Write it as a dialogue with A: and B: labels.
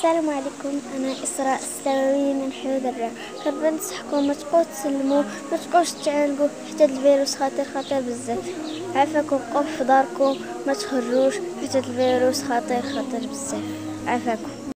A: السلام عليكم. أنا إسراء السلوي من حيود الرع كننصحكم ما تبقاو تسلموا ما تبقاوش تعانقوا حتى الفيروس خطير خطير بزاف. عافاكم بقاو في داركم ما تخرجوش. حتى الفيروس خطير خطير بزاف. عافاكم